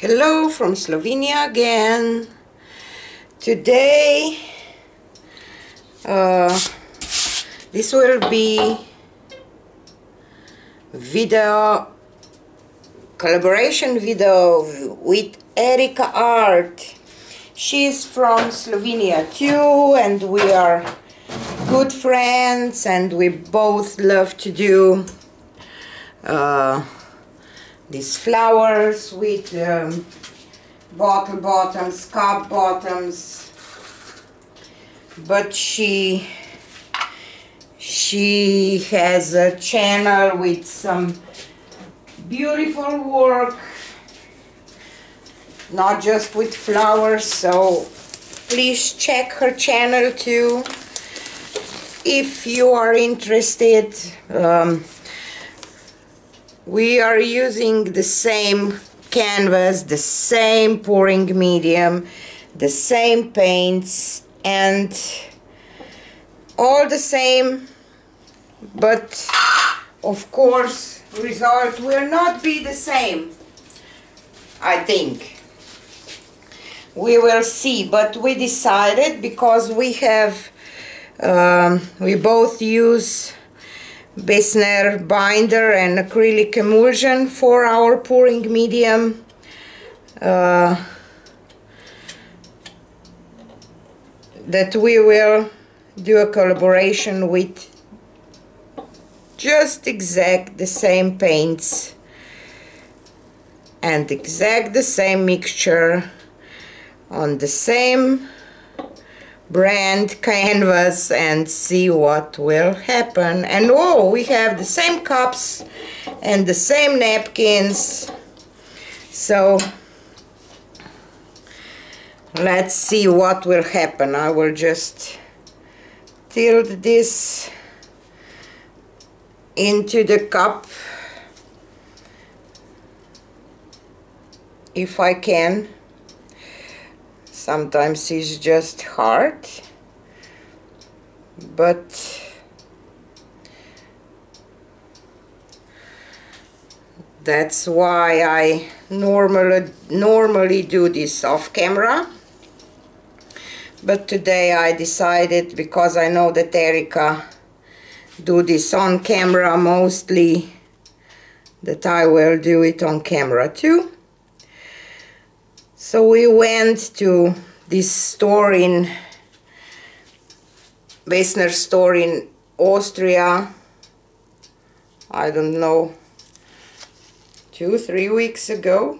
Hello from Slovenia again. Today, uh, this will be video collaboration video with Erika Art. She's from Slovenia too, and we are good friends, and we both love to do. Uh, these flowers with um, bottle bottoms, cup bottoms. But she she has a channel with some beautiful work, not just with flowers. So please check her channel too if you are interested. Um, we are using the same canvas, the same pouring medium, the same paints and all the same but of course result will not be the same I think. We will see but we decided because we have um, we both use Boesner binder and acrylic emulsion for our pouring medium. Uh, that we will do a collaboration with just exact the same paints and exact the same mixture on the same brand canvas and see what will happen. And oh we have the same cups and the same napkins. So let's see what will happen. I will just tilt this into the cup. If I can sometimes it's just hard but that's why I normally normally do this off camera. But today I decided because I know that Erika do this on camera mostly that I will do it on camera too so we went to this store in Boesner store in Austria. I don't know two three weeks ago.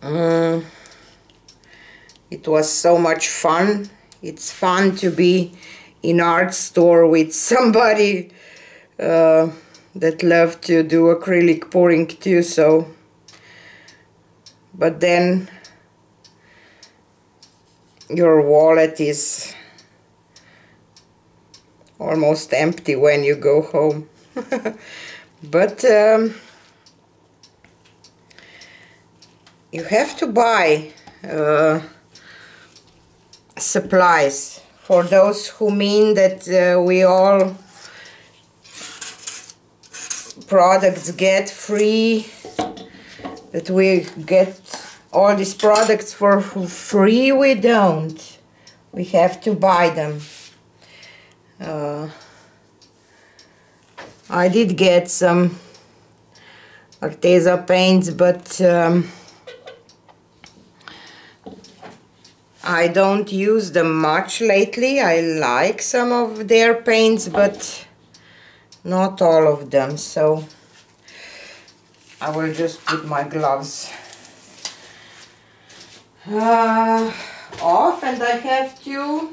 Um, it was so much fun. It's fun to be in art store with somebody uh, that love to do acrylic pouring too so but then your wallet is almost empty when you go home. But um, you have to buy uh, supplies for those who mean that uh, we all products get free that we get all these products for free we don't. We have to buy them. Uh, I did get some Arteza paints but um, I don't use them much lately. I like some of their paints but not all of them. So I will just put my gloves uh, off and I have to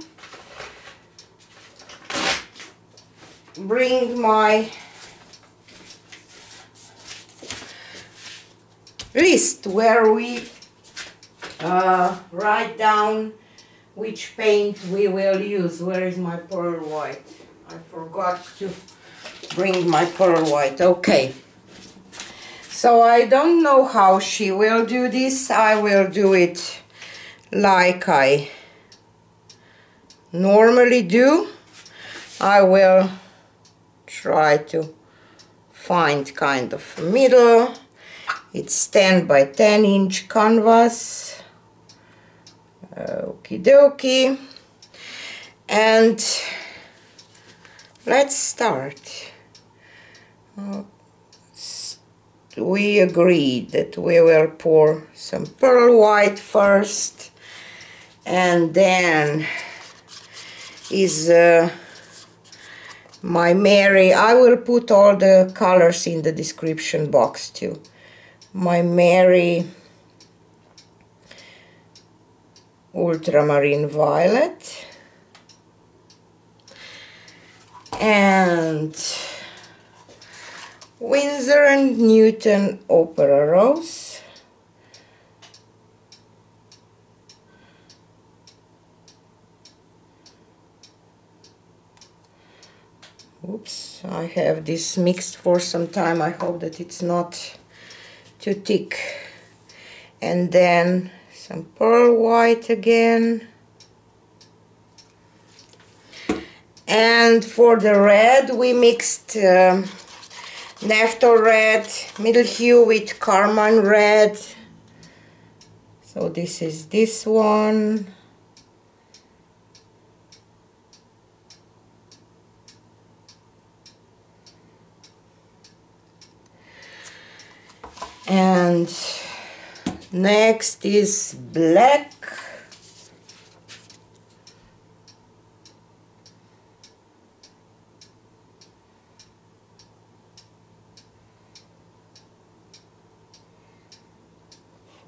bring my list where we uh, write down which paint we will use. Where is my pearl white? I forgot to bring my pearl white. Okay. So I don't know how she will do this. I will do it like I normally do. I will try to find kind of middle it's 10 by 10 inch canvas okie dokie and let's start uh, we agreed that we will pour some pearl white first and then is uh, Maimeri I will put all the colors in the description box too. Maimeri ultramarine violet. And Winsor and Newton Opera Rose Oops, I have this mixed for some time. I hope that it's not too thick. And then some pearl white again. And for the red, we mixed um, Naphthol red, middle hue with carmine red. So this is this one. and next is black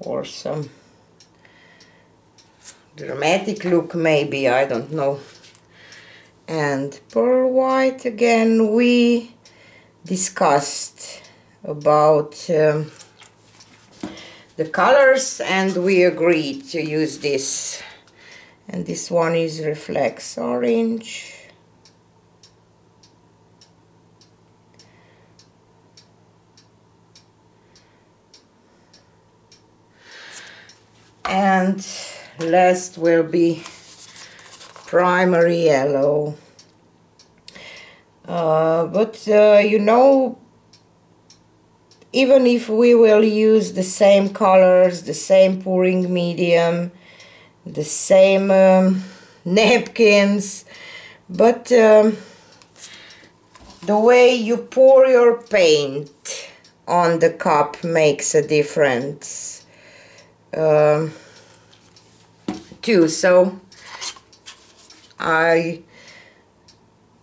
for some dramatic look maybe I don't know. And pearl white again we discussed about um, the colors and we agreed to use this. And this one is reflex orange and last will be primary yellow. Uh, but uh, you know even if we will use the same colors, the same pouring medium, the same um, napkins, but um, the way you pour your paint on the cup makes a difference. Um, too. So I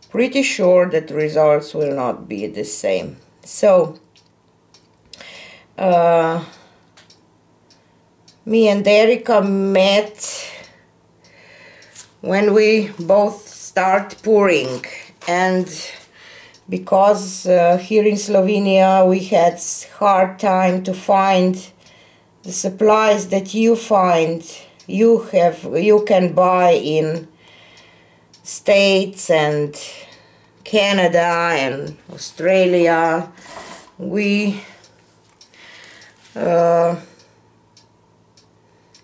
pretty sure that results will not be the same. So uh, me and Erika met when we both start pouring and because uh, here in Slovenia we had hard time to find the supplies that you find you have you can buy in States and Canada and Australia. We uh,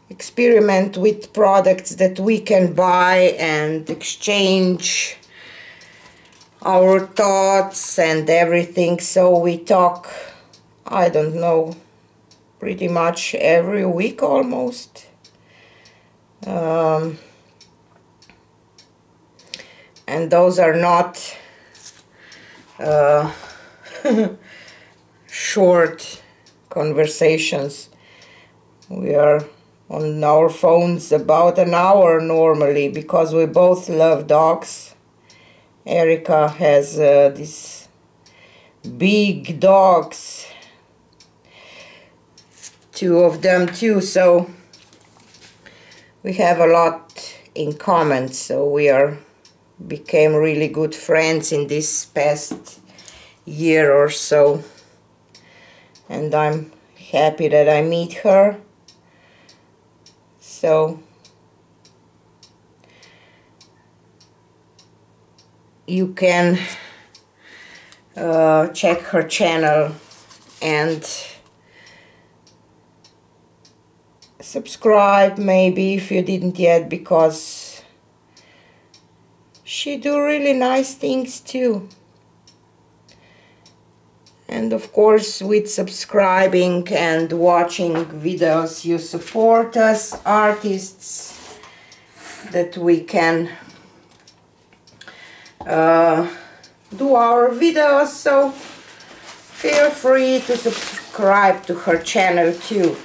experiment with products that we can buy and exchange our thoughts and everything. So we talk I don't know pretty much every week almost um, and those are not uh, short conversations. We are on our phones about an hour normally because we both love dogs. Erika has uh, these big dogs, two of them too, so we have a lot in common, so we are became really good friends in this past year or so. And I'm happy that I meet her. So you can uh, check her channel and subscribe maybe if you didn't yet because she do really nice things too. And of course with subscribing and watching videos you support us artists that we can uh, do our videos. So feel free to subscribe to her channel too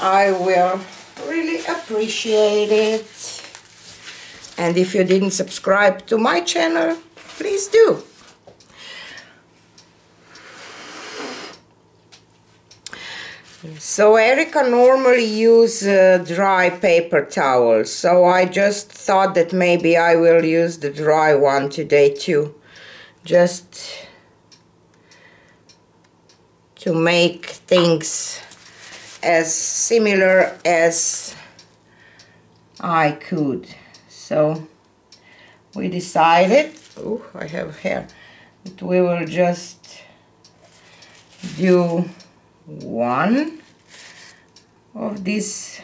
I will really appreciate it and if you didn't subscribe to my channel please do So Erika normally use uh, dry paper towels, so I just thought that maybe I will use the dry one today too. Just to make things as similar as I could. So we decided, oh I have hair, that we will just do one of these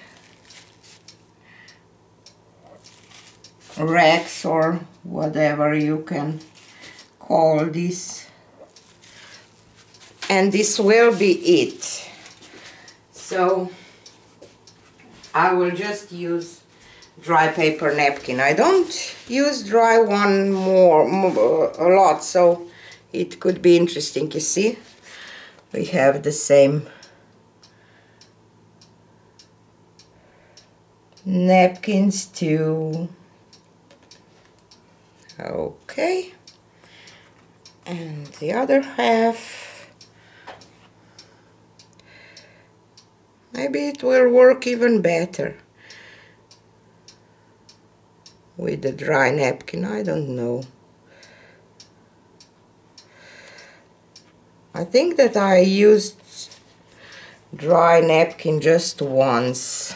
racks or whatever you can call this and this will be it so I will just use dry paper napkin. I don't use dry one more, a lot so it could be interesting you see. We have the same napkins too okay. And the other half maybe it will work even better with the dry napkin I don't know. I think that I used dry napkin just once.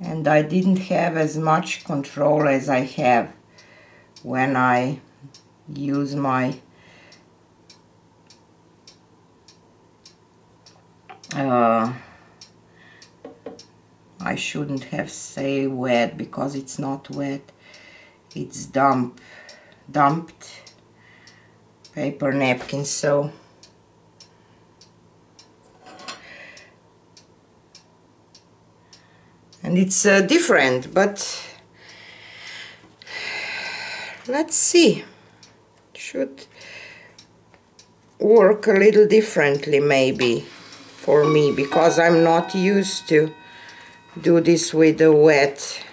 And I didn't have as much control as I have when I use my uh, I shouldn't have say wet because it's not wet. It's dump dumped paper napkins so. And it's uh, different but let's see. Should work a little differently maybe for me because I'm not used to do this with a wet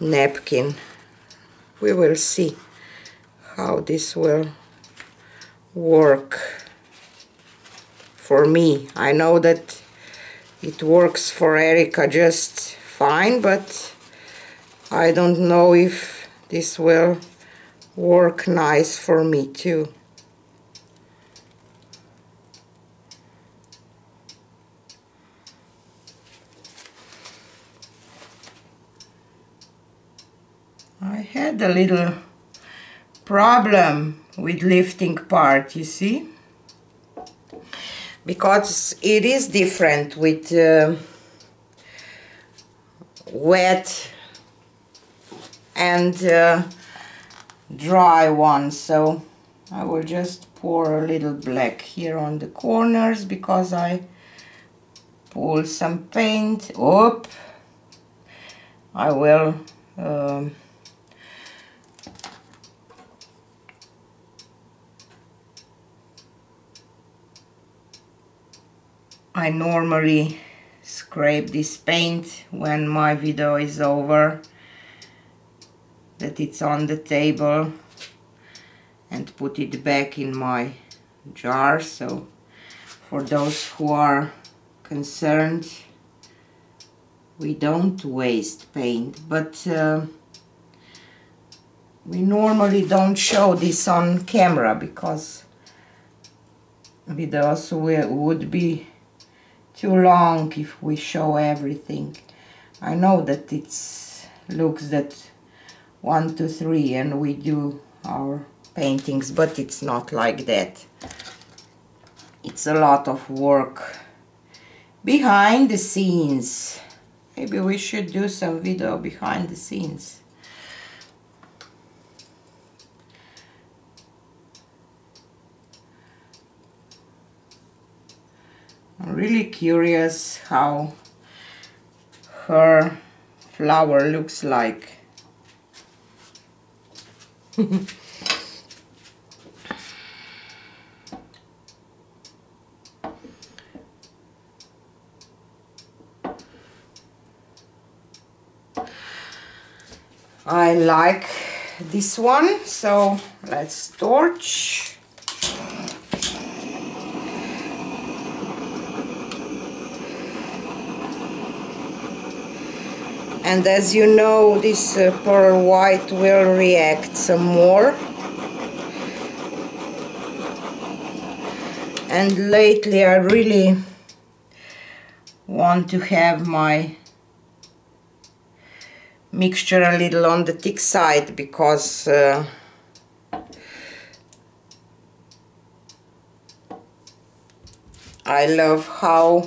napkin we will see how this will work for me. I know that it works for Erika just fine, but I don't know if this will work nice for me too. I had a little problem with lifting part you see? Because it is different with uh, wet and uh, dry one. So I will just pour a little black here on the corners because I pull some paint. Up I will um, I normally scrape this paint when my video is over that it's on the table and put it back in my jar. So for those who are concerned we don't waste paint but uh, we normally don't show this on camera because videos would be too long if we show everything. I know that it's looks that one, two, three and we do our paintings, but it's not like that. It's a lot of work behind the scenes. Maybe we should do some video behind the scenes. I'm really curious how her flower looks like. I like this one so let's torch and as you know this uh, pearl white will react some more. And lately I really want to have my mixture a little on the thick side because uh, I love how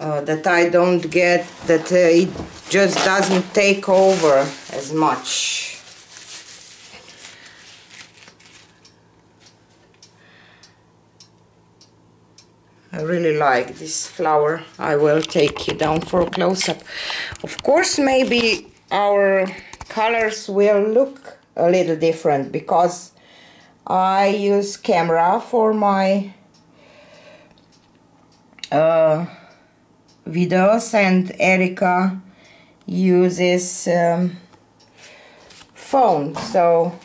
uh, that I don't get that uh, it just doesn't take over as much I really like this flower. I will take you down for a close-up. Of course, maybe our colors will look a little different because I use camera for my uh, videos and Erika uses um, phone. So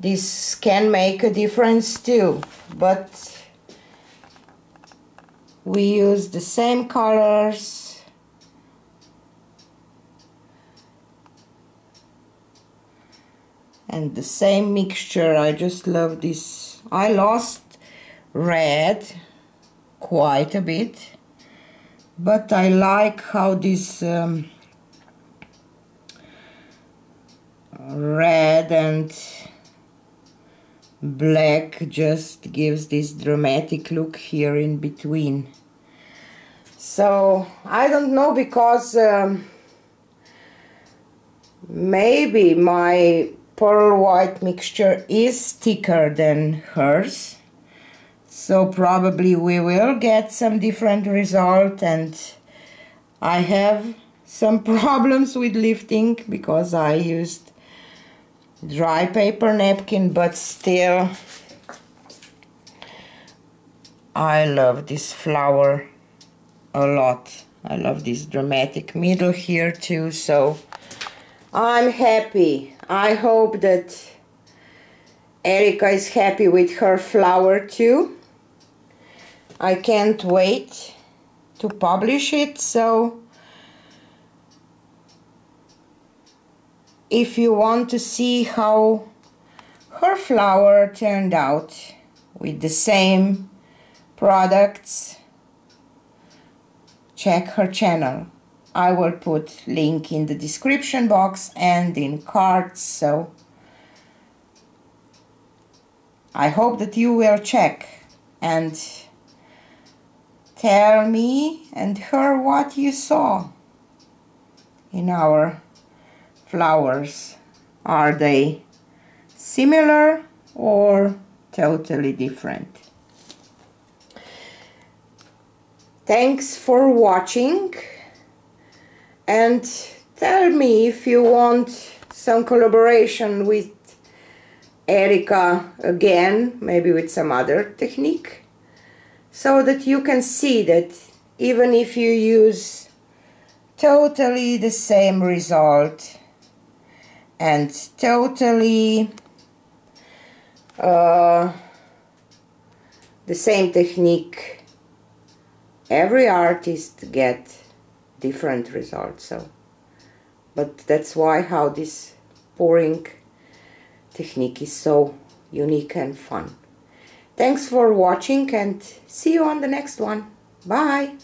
this can make a difference too but we use the same colors. And the same mixture. I just love this. I lost red quite a bit but I like how this um, red and black just gives this dramatic look here in between. So I don't know because um, maybe my pearl white mixture is thicker than hers so probably we will get some different result and I have some problems with lifting because I used dry paper napkin but still I love this flower a lot. I love this dramatic middle here too so I'm happy. I hope that Erika is happy with her flower too I can't wait to publish it so if you want to see how her flower turned out with the same products check her channel. I will put link in the description box and in cards so I hope that you will check and tell me and her what you saw in our flowers. Are they similar or totally different? Thanks for watching and tell me if you want some collaboration with Erika again, maybe with some other technique, so that you can see that even if you use totally the same result and totally uh, the same technique every artist get different results so. But that's why how this pouring technique is so unique and fun thanks for watching and see you on the next one. Bye